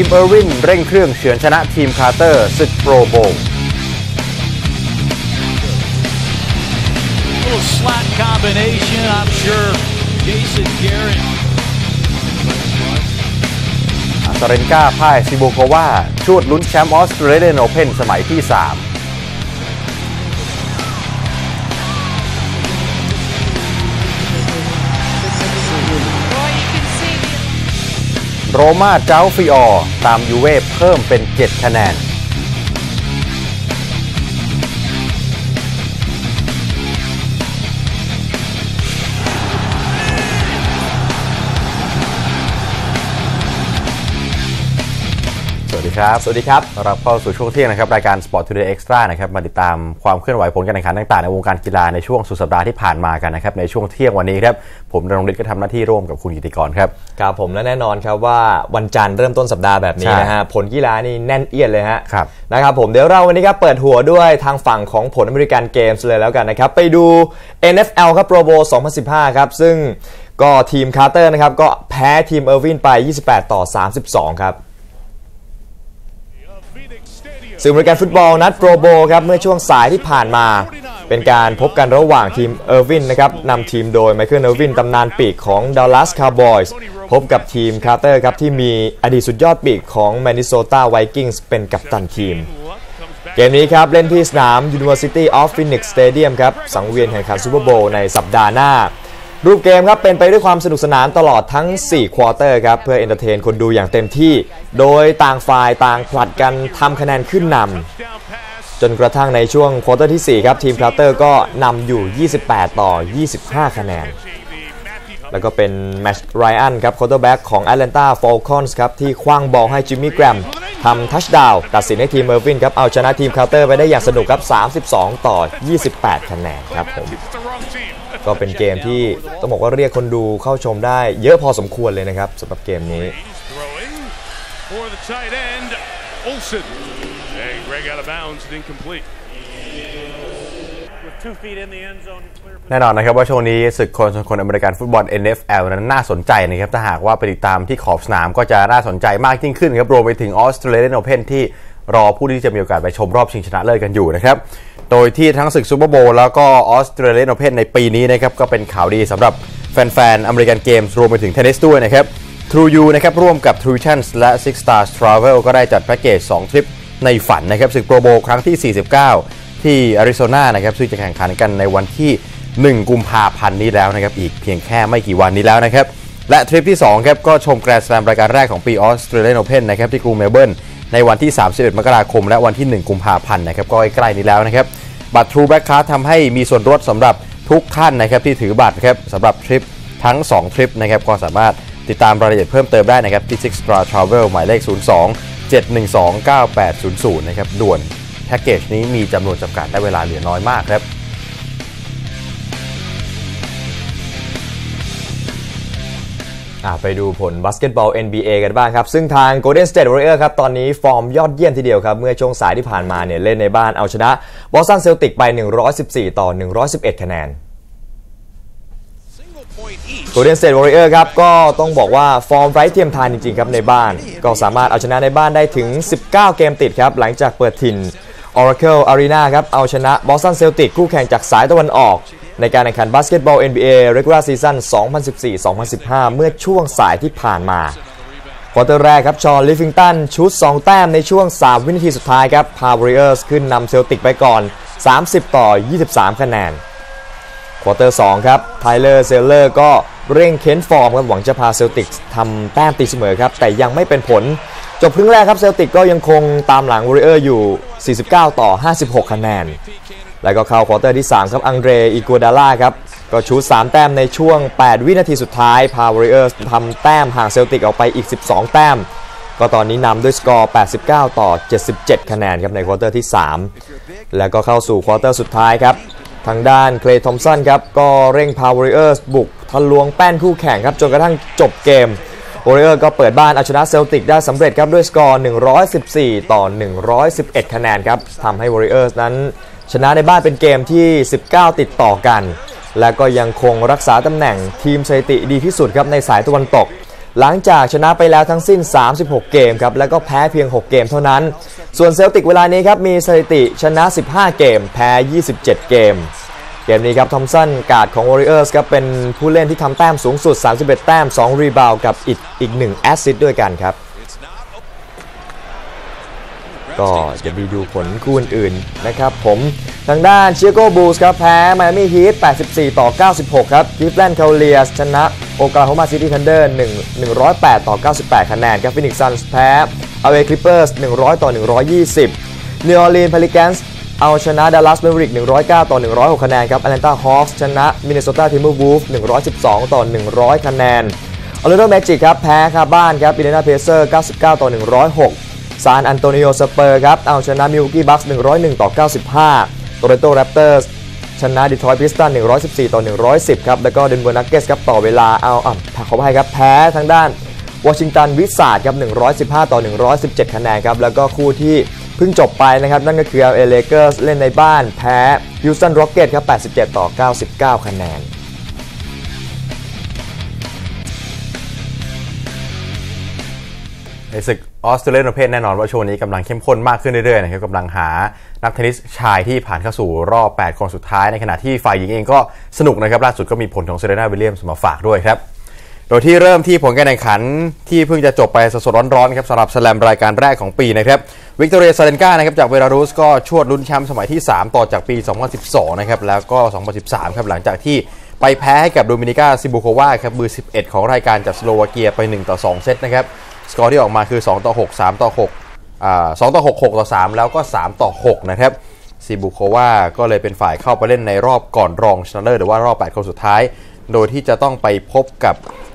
ทีมเออร์วินเร่งเครื่องเฉือนชนะทีมคาร์เตอร์ศึกโปรโบว์ Little slot combination. I'm sure Jason Garrett อาซาเรนกาพ่ายซิโบโควาชวดลุ้นแชมป์ออสเตรเลียนโอเพนสมัยที่ 3 โรมาเจ้าฟิออร์ตามยูเว่เพิ่มเป็น 7 คะแนน ครับ สวัสดีครับต้อนรับเข้าสู่ช่วงเที่ยงนะครับ รายการ Sport Today Extra นะครับ มาติดตามความเคลื่อนไหวผลการแข่งขันต่างๆ ในวงการกีฬาในช่วงสุดสัปดาห์ที่ผ่านมากันนะครับ ในช่วงเที่ยงวันนี้ครับ ผมดำรงฤทธิ์ก็ทำหน้าที่ร่วมกับคุณกิติกรครับ ครับผมและแน่นอนครับว่าวันจันทร์เริ่มต้นสัปดาห์แบบนี้ใช่นะฮะ ผลกีฬานี่แน่นเอียดเลยฮะ ครับ นะครับผม เดี๋ยวเราวันนี้ครับเปิดหัวด้วยทางฝั่งของผลอเมริกันเกมส์เลยแล้วกันนะครับ ไปดู NFL ครับ Pro Bowl 2015 ครับ ซึ่งก็ทีมคาร์เตอร์นะครับก็แพ้ทีมเออร์วินไป 28 ต่อ 32 ครับ ซึ่งอเมริกันฟุตบอลนัดโปรโบว์ครับเมื่อช่วงสายที่ผ่านมา เป็นการพบกันระหว่างทีมเออร์วินนะครับนำทีมโดยไมเคิลเออร์วินตำนานปีกของดัลลัสคาวบอยส์พบกับทีมคาร์เตอร์ครับที่มีอดีตสุดยอดปีกของมินนิโซตาไวกิ้งส์เป็นกัปตันทีม เกมนี้ครับเล่นที่สนาม University of Phoenix Stadium ครับสังเวียนแข่งขันซูเปอร์โบว์ในสัปดาห์หน้า รูปเกมครับเป็นไปด้วยความสนุกสนานตลอดทั้ง 4 ควอเตอร์ครับเพื่อ entertain คนดูอย่างเต็มที่ โดยต่างฝ่ายต่างผลัดกันทำคะแนนขึ้นนำจนกระทั่งในช่วงควอเตอร์ที่ 4 ครับ ทีมคาร์เตอร์ก็นำอยู่ 28 ต่อ 25 คะแนน แล้วก็เป็นแมชไรอันครับค u ร์เตอร์แบ็กของ Atlanta Falcons ครับที่คว้างบอลให้จิมมี่เกรแฮม ทำทัชดาวน์ตัดสินให้ทีมเออร์วินครับเอาชนะทีมคาร์เตอร์ไปได้อย่างสนุกครับ 32 ต่อ 28 คะแนนครับผมก็เป็นเกมที่ต้องบอกว่าเรียกคนดูเข้าชมได้เยอะพอสมควรเลยนะครับสำหรับเกมนี้ Throwing for the tight end, Olsen. And Greg out of bounds incomplete. แน่นอนนะครับว่าช่วงนี้ศึกคนชนคนอเมริกันฟุตบอล NFL นั้นน่าสนใจนะครับถ้าหากว่าไปติดตามที่ขอบสนามก็จะน่าสนใจมากยิ่งขึ้นครับรวมไปถึงออสเตรเลียนโอเพนที่รอผู้ที่จะมีโอกาสไปชมรอบชิงชนะเลิศกันอยู่นะครับโดยที่ทั้งศึกซูเปอร์โบว์แล้วก็ออสเตรเลียนโอเพนในปีนี้นะครับก็เป็นข่าวดีสำหรับแฟนๆอเมริกันเกมส์รวมไปถึงเทนนิสด้วยนะครับ True U นะครับร่วมกับ True Visions และ Six Stars Travel ก็ได้จัดแพ็กเกจ 2 ทริปในฝันนะครับศึกซูเปอร์โบวล์ครั้งที่ 49 ที่อาริโซนานะครับซึ่งจะแข่งขันกันในวันที่ 1 กุมภาพันธ์นี้แล้วนะครับอีกเพียงแค่ไม่กี่วันนี้แล้วนะครับและทริปที่2ครับก็ชมแกรนด์สแลมรายการแรกของปีออสเตรเลียนโอเพนนะครับที่กรุงเมลเบิร์นในวันที่ 31 มกราคม และวันที่ 1 กุมภาพันธ์นะครับก็ใกล้ๆนี้แล้วนะครับบัตร True Black Card ทำให้มีส่วนลดสำหรับทุกท่านนะครับที่ถือบัตรครับสำหรับทริปทั้ง 2 ทริปนะครับก็สามารถติดตามรายละเอียดเพิ่มเติมได้นะครับที่ Six Star Travel หมายเลข 02 712 9800 นะครับด่วน แพ็กเกจนี้มีจำนวนจำกัดและเวลาเหลือน้อยมากครับอะไปดูผลบาสเกตบอล NBA กันบ้างครับ ซึ่งทาง Golden State Warriors ครับ ตอนนี้ฟอร์มยอดเยี่ยมทีเดียวครับ เมื่อช่วงสายที่ผ่านมาเนี่ย เล่นในบ้านเอาชนะบอสตันเซลติกไป 114 ต่อ 111 คะแนน Golden State Warriors ครับ ก็ต้องบอกว่าฟอร์มไร้เทียมทานจริง ๆ ครับ ในบ้าน ก็สามารถเอาชนะในบ้านได้ถึง 19 เกมติดครับ หลังจากเปิดถิ่น Oracle Arena ครับเอาชนะ Boston Celtics คู่แข่งจากสายตะวันออก ในการแข่งขันบาสเกตบอล NBA Regular Season 2014-2015 เมื่อช่วงสายที่ผ่านมาควอเตอร์แรกครับ ชอนลิฟวิงสตันชู้ต 2 แต้มในช่วง 3 วินาทีสุดท้ายครับ พา Warriors ขึ้นนำเซลติกไปก่อน 30 ต่อ 23 คะแนนควอเตอร์ 2 ครับ ไทเลอร์เซลเลอร์ก็เร่งเค้นฟอร์มครับหวังจะพาเซลติกทำแต้มตีเสมอครับ แต่ยังไม่เป็นผล จบครึ่งแรกครับเซลติกก็ยังคงตามหลังวอริเออร์อยู่ 49 ต่อ 56 คะแนน แล้วก็เข้าควอเตอร์ที่ 3 ครับอังเดรอิกัวดาล่าครับ ก็ชู้ต 3 แต้มในช่วง 8 วินาทีสุดท้าย พาวอริเออร์ทำแต้มห่างเซลติกออกไปอีก 12 แต้ม ก็ตอนนี้นำด้วยสกอร์ 89 ต่อ 77 คะแนนครับในควอเตอร์ที่ 3 แล้วก็เข้าสู่ควอเตอร์สุดท้ายครับทางด้านเคลย์ทอมสันครับก็เร่งพาวอริเออร์บุกทะลวงแป้นคู่แข่งครับจนกระทั่งจบเกม วอริเออร์ก็เปิดบ้านเอาชนะเซลติกได้สำเร็จครับด้วยสกอร์ 114 ต่อ 111 คะแนนครับทำให้วอริเออร์นั้น ชนะในบ้านเป็นเกมที่ 19 ติดต่อกัน และก็ยังคงรักษาตำแหน่งทีมสถิติดีที่สุดครับในสายตะวันตก หลังจากชนะไปแล้วทั้งสิ้น 36 เกมครับแล้วก็แพ้เพียง 6 เกมเท่านั้น ส่วนเซลติกเวลานี้ครับมีสถิติชนะ 15 เกม แพ้ 27 เกม เกมนี้ครับทอมสันการ์ดของ Warriors ครับเป็นผู้เล่นที่ทำแต้มสูงสุด 31 แต้ม 2 rebound กับอีกอีก1 assist ด้วยกันครับ ก็จะมีดูผลคู่อื่นนะครับผมทางด้านชิคาโกบูลส์ครับแพ้ไมอามี่ฮีท 84 ต่อ 96 ครับคลีฟแลนด์คาวาเลียร์สชนะโอกลาโฮมาซิตี้ทันเดอร์1 108 ต่อ 98 คะแนนครับฟีนิกซ์ซันส์แพ้ LA คลิปเปอร์ส100 ต่อ 120นิวออร์ลีนเพลิแกนส์ เอาชนะดัลลัสเมเวริก109 ต่อ 106 คะแนนครับแอตแลนตาฮอคส์ชนะมินนิโซตาทิมเบอร์วูฟ112 ต่อ 100 คะแนนออร์แลนโดแมจิกครับแพ้คาบ้านครับอินเดียนาเพเซอร์ 99 ต่อ 106 ซานอันโตนิโอสเปอร์ครับเอาชนะมิลวอกีบัคส์101 ต่อ 95โตรอนโตแรปเตอร์สชนะดีทรอยต์พิสตันส์ 114 ต่อ 110 ครับ แล้วก็เดนเวอร์นักเก็ตครับต่อเวลาเอาอะขออภัยครับแพ้ทางด้านวอชิงตันวิสซาร์ดครับ 115 ต่อ 117 คะแนนครับ แล้วก็คู่ที่ เพิ่งจบไปนะครับ นั่นก็คือ LA Lakers เล่นในบ้านแพ้ฮิวสตันร็อกเก็ตครับ 87 ต่อ 99 คะแนนในศึกออสเตรเลียนโอเพนแน่นอนว่าช่วงนี้กำลังเข้มข้นมากขึ้นเรื่อยๆนะครับกำลังหานักเทนนิสชายที่ผ่านเข้าสู่รอบ 8 คนสุดท้ายในขณะที่ฝ่ายหญิงเองก็สนุกนะครับล่าสุดก็มีผลของเซเรนาวิลเลียมส์มาฝากด้วยครับ โดยที่เริ่มที่ผลการแข่งขันที่เพิ่งจะจบไปสดๆร้อนๆครับสำหรับสแลมรายการแรกของปีนะครับวิกตอเรียอซาเรนกานะครับจากเบลารุสก็ชวดลุ้นแชมป์สมัยที่ 3 ต่อจากปี 2012 นะครับแล้วก็ 2013 ครับหลังจากที่ไปแพ้ให้กับโดมินิกาซิบูลโควาครับมือ 11 ของรายการจากสโลวาเกียไป 1 ต่อ 2 เซตนะครับสกอร์ที่ออกมาคือ 2 ต่อ 6 3 ต่อ6อ่า2ต่อ 6 6 ต่อ 3 แล้วก็ 3 ต่อ 6 นะครับซิบูลโควาก็เลยเป็นฝ่ายเข้าไปเล่นในรอบก่อนรองชนะเลิศหรือว่ารอบ 8 คนสุดท้าย โดยที่จะต้องไปพบกับ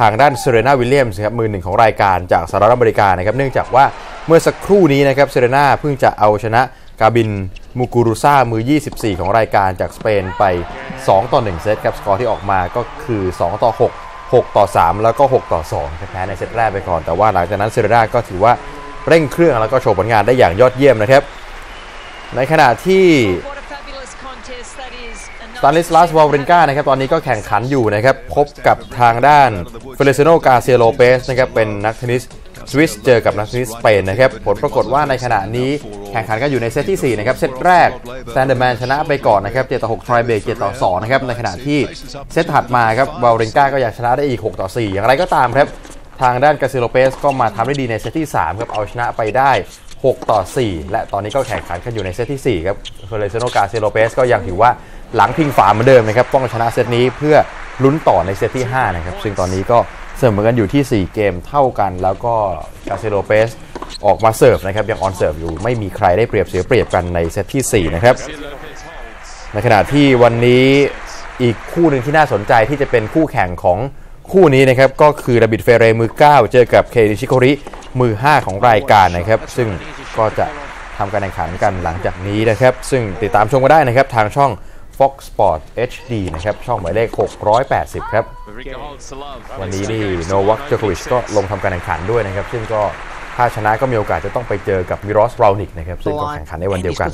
ทางด้านเซเรนาวิลเลียมส์ครับมือหนึ่งของรายการจากสหรัฐอเมริกานะครับเนื่องจากว่าเมื่อสักครู่นี้นะครับเซเรนาเพิ่งจะเอาชนะการ์บีเนมูกูรุซ่ามือ 24 ของรายการจากสเปนไป 2 ต่อ 1 เซตครับสกอร์ที่ออกมาก็คือ 2 ต่อ 6 6 ต่อ 3 แล้วก็ 6 ต่อ2แพ้ในเซตแรกไปก่อน แต่ว่าหลังจากนั้นเซเรนาก็ถือว่าเร่งเครื่องแล้วก็โชว์ผลงานได้อย่างยอดเยี่ยมนะครับ ในขณะที่ สตานิสลาสวาเรนกานะครับตอนนี้ก็แข่งขันอยู่นะครับพบกับทางด้านเฟลิเซียโนการ์เซียโลเปซนะครับเป็นนักเทนนิสสวิสเจอกับนักเทนนิสสเปนนะครับผลปรากฏว่าในขณะนี้แข่งขันกันอยู่ในเซตที่ 4 นะครับ เซตแรกสแตนเดอะแมนชนะไปก่อนนะครับ7ต่อ6ทรอยเบรก7ต่อ2นะครับในขณะที่เซตถัดมาครับวาเรนกาก็ยังชนะได้อีก 6 ต่อ 4 อย่างไรก็ตามครับทางด้านการ์เซียโลเปซก็มาทำได้ดีในเซตที่3ครับเอาชนะไปได้ 6 ต่อ 4 และตอนนี้ก็แข่งขันกันอยู่ในเซตที่ 4 ครับเฟลิเซียโนการ์เซียโลเปซก็ยังถือว่าหลังพิงฝาเหมือนเดิมนะครับต้องชนะเซตนี้เพื่อลุ้นต่อในเซตที่ 5 นะครับ ซึ่งตอนนี้ก็เสมอกันอยู่ที่ 4 เกมเท่ากัน แล้วก็การ์เซียโลเปซออกมาเสิร์ฟนะครับยัง on serve อยู่ไม่มีใครได้เปรียบเสียเปรียบกันในเซตที่ 4 นะครับในขณะที่วันนี้อีกคู่หนึ่งที่น่าสนใจที่จะเป็นคู่แข่งของคู่นี้นะครับก็คือดาบิดเฟเรมือ 9 เจอกับเคนิชิโกริมือ 5 ของรายการนะครับ ซึ่ง ก็จะทำการแข่งขันกันหลังจากนี้นะครับ ซึ่งติดตามชมก็ได้นะครับ ทางช่อง Fox Sport HD นะครับ ช่องหมายเลข 680 ครับ วันนี้นี่โนวัคเจโควิชก็ลงทำการแข่งขันด้วยนะครับ ซึ่งก็ถ้าชนะก็มีโอกาสจะต้องไปเจอกับมิรอสรานิกนะครับ ซึ่งก็แข่งขันในวันเดียวกัน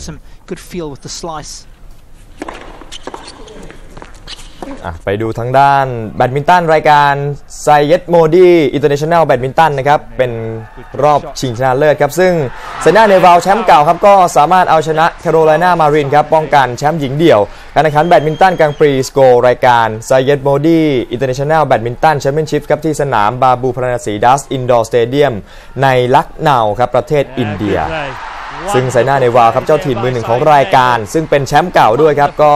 อะไปดูทางด้านแบดมินตันรายการไซเยดโมดีอินเตอร์เนชั่นแนลแบดมินตันนะครับเป็นรอบชิงชนะเลิศครับซึ่งไซนาเนวาลแชมป์เก่าครับก็สามารถเอาชนะแคโรไลนามารินครับป้องกันแชมป์หญิงเดี่ยวการแข่งขันแบดมินตันกรังด์ปรีซ์โกลด์ายการไซเยดโมดีอินเตอร์เนชั่นแนลแบดมินตันแชมเปี้ยนชิพครับที่สนามบาบูพณารสีดัสอินดอร์สเตเดียมในลักเนาครับประเทศอินเดียซึ่งไซนาเนวาลครับเจ้าถิ่นมือหนึ่งของรายการ ซึ่งเป็นแชมป์เก่าด้วยครับก็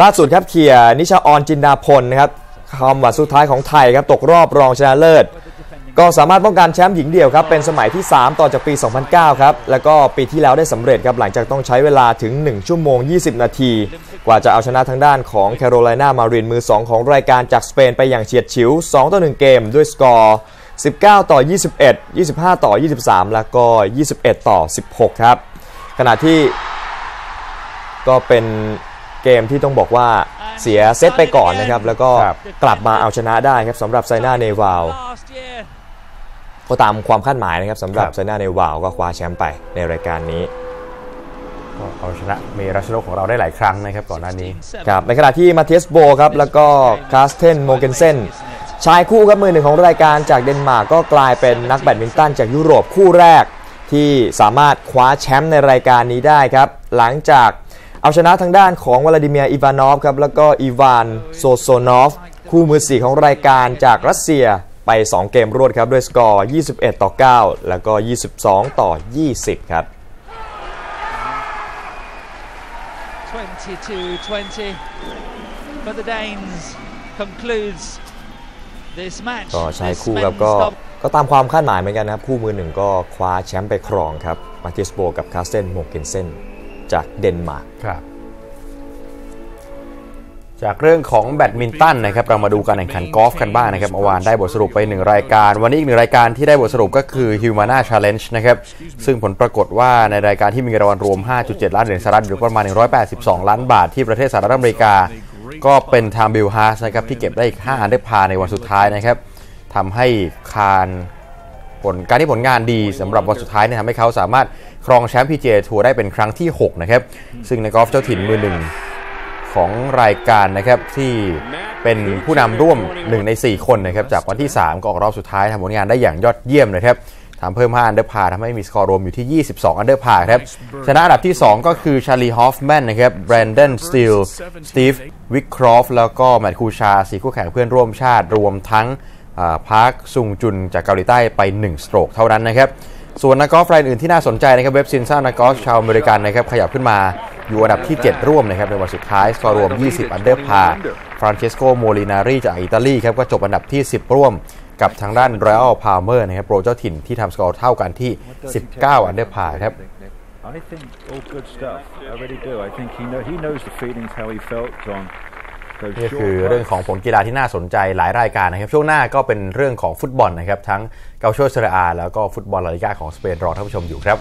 ล่าสุดครับเขียนิชาออนจินดาพลนะครับความหวังสุดท้ายของไทยครับตกรอบรองชนะเลิศ ก็สามารถป้องกันแชมป์หญิงเดี่ยวครับเป็นสมัยที่ 3 ต่อจากปี 2009 ครับ แล้วก็ปีที่แล้วได้สำเร็จครับหลังจากต้องใช้เวลาถึง 1 ชั่วโมง 20 นาที กว่าจะเอาชนะทางด้านของแคโรไลนามารินมือ 2 ของรายการจากสเปนไปอย่างเฉียดฉิว 2 ต่อ 1 เกมด้วยสกอร์ 19 ต่อ 21 25 ต่อ 23 แล้วก็ 21 ต่อ 16 ครับขณะที่ก็เป็น เกมที่ต้องบอกว่าเสียเซตไปก่อนนะครับ แล้วก็ครับกลับมาเอาชนะได้ครับสำหรับไซนาเนวาล Last year. ก็ตามความคาดหมายนะครับสำหรับครับไซนาเนวาลก็คว้าแชมป์ไปในรายการนี้ก็เอาชนะเมย์ รัชนกของเราได้หลายครั้งนะครับก่อนหน้านี้ครับในขณะที่มาเทสโบครับแล้วก็คาสเทนโมเกนเซนชายคู่ครับมือหนึ่งของรายการจากเดนมาร์กก็กลายเป็นนักแบดมินตันจากยุโรปคู่แรก ที่สามารถคว้าแชมป์ในรายการนี้ได้ครับ หลังจาก เอาชนะทางด้านของวลาดิเมียร์อีวานอฟครับแล้วก็อีวานโซโซนอฟ คู่มือสี่ของรายการจากรัสเซียไป 2 เกมรวดครับ ด้วยสกอร์ 21 ต่อ 9 แล้วก็ 22 ต่อ 20 ครับ 22-20. But the Danes concludes this match. ก็ใช้ This คู่ครับ men's ก็ double ก็ตามความคาดหมายเหมือนกันนะครับ คู่มือหนึ่งก็คว้าแชมป์ไปครองครับ มาติสโบกับคาสเซนโมเกนเซน จากเดนมาร์กครับจากเรื่องของแบดมินตันนะครับเรามาดูการแข่งขันกอล์ฟกันบ้างนะครับเมื่อวานได้บทสรุปไปหนึ่งรายการ วันนี้อีกหนึ่งรายการที่ได้บทสรุปก็คือ Humana Challenge นะครับซึ่งผลปรากฏว่าในรายการที่มีเงินรางวัลรวม 5.7 ล้านเหรียญสหรัฐหรือประมาณ 182 ล้านบาทที่ประเทศสหรัฐอเมริกา ก็เป็นทางบิลฮาสนะครับที่เก็บได้อีก 5 อันเดอร์พาร์ในวันสุดท้ายนะครับทำให้คาน ผลการที่ผลงานดีสำหรับวันสุดท้ายเนี่ยทำให้เขาสามารถครองแชมป์ PGA ทัวร์ได้เป็นครั้งที่ 6 นะครับ ซึ่งนักกอล์ฟเจ้าถิ่นมือหนึ่งของรายการนะครับที่เป็นผู้นำร่วม 1 ใน 4 คนนะครับจากวันที่ 3 ก็ออกรอบสุดท้ายทำผลงานได้อย่างยอดเยี่ยมนะครับทำเพิ่ม 5 อันเดอร์พาร์ทำให้มีสกอร์รวมอยู่ที่ 22 อันเดอร์พาร์ครับ ชนะอันดับที่ 2 ก็คือชาลีฮอฟแมนนะครับแบรนด o นสตีลสตีฟวิกครอฟแล้วก็แมตต์คูชาสี่คู่แข่งเพื่อนร่วมชาติรวมทั้ง พาร์คซุงจุนจากเกาหลีใต้ไป 1 สโตรกเท่านั้นนะครับส่วนนักกอล์ฟรายอื่นที่น่าสนใจนะครับเว็บบ์ซิมป์สันนักกอล์ฟชาวอเมริกันนะครับขยับขึ้นมาอยู่อันดับที่ 7 ร่วมนะครับในวันสุดท้ายสกอร์รวม 20 อันเดอร์พาร์ฟรานเชสโกโมลินารีจากอิตาลีครับก็จบอันดับที่ 10 ร่วมกับทางด้านรอัลพา l เมอร์นะครับโปรเจ้าถิ่นที่ทำสกอร์เท่ากันที่ 19 อันเดอร์พาครับ I think all good stuff. I really do. I think he know he knows the feelings how he felt on those นี่ short คือ putts. เรื่องของผลกีฬาที่น่าสนใจหลายรายการนะครับ ช่วงหน้าก็เป็นเรื่องของฟุตบอลนะครับ ทั้งเกาโชเซเรียอาแล้วก็ฟุตบอลลาลิกาของสเปนรอท่านผู้ชมอยู่ครับ